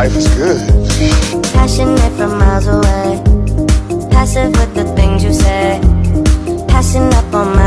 life is good. Passionate from miles away. Passive with the things you say. Passing up on my